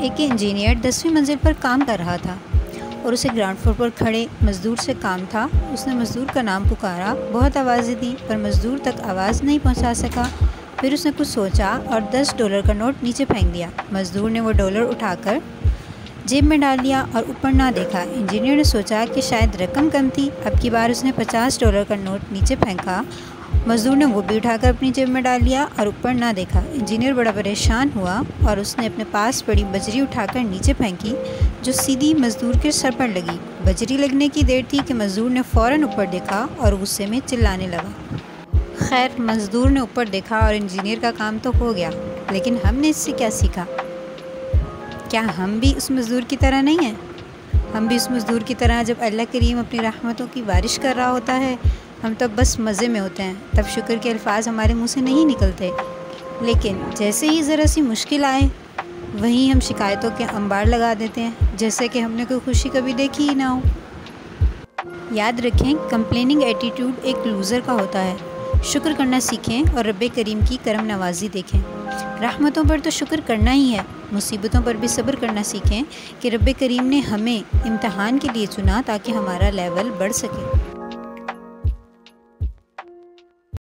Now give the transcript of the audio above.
एक इंजीनियर दसवीं मंजिल पर काम कर रहा था और उसे ग्राउंड फ्लोर पर खड़े मज़दूर से काम था। उसने मज़दूर का नाम पुकारा, बहुत आवाज़ें दी, पर मज़दूर तक आवाज़ नहीं पहुँचा सका। फिर उसने कुछ सोचा और दस डॉलर का नोट नीचे फेंक दिया। मज़दूर ने वो डॉलर उठाकर जेब में डाल लिया और ऊपर ना देखा। इंजीनियर ने सोचा कि शायद रकम कम थी। अब की बार उसने पचास डॉलर का नोट नीचे फेंका मज़दूर ने वो भी उठाकर अपनी जेब में डाल लिया और ऊपर ना देखा। इंजीनियर बड़ा परेशान हुआ और उसने अपने पास पड़ी बजरी उठाकर नीचे फेंकी, जो सीधी मज़दूर के सर पर लगी। बजरी लगने की देर थी कि मज़दूर ने फ़ौर ऊपर देखा और गुस्से में चिल्लाने लगा। खैर, मज़दूर ने ऊपर देखा और इंजीनियर का काम तो हो गया, लेकिन हमने इससे क्या सीखा? क्या हम भी उस मज़दूर की तरह नहीं हैं? हम भी उस मज़दूर की तरह जब अल्लाह करीम अपनी रहमतों की बारिश कर रहा होता है हम तब बस मज़े में होते हैं। तब शुक्र के अल्फाज हमारे मुँह से नहीं निकलते। लेकिन जैसे ही ज़रा सी मुश्किल आए, वहीं हम शिकायतों के अंबार लगा देते हैं, जैसे कि हमने कोई खुशी कभी देखी ही ना हो। याद रखें कंप्लेनिंग एटीट्यूड एक लूज़र का होता है। शुक्र करना सीखें और रब करीम की करम नवाजी देखें। रहमतों पर तो शुक्र करना ही है। मुसीबतों पर भी सब्र करना सीखें कि रब करीम ने हमें इम्तहान के लिए चुना ताकि हमारा लेवल बढ़ सके।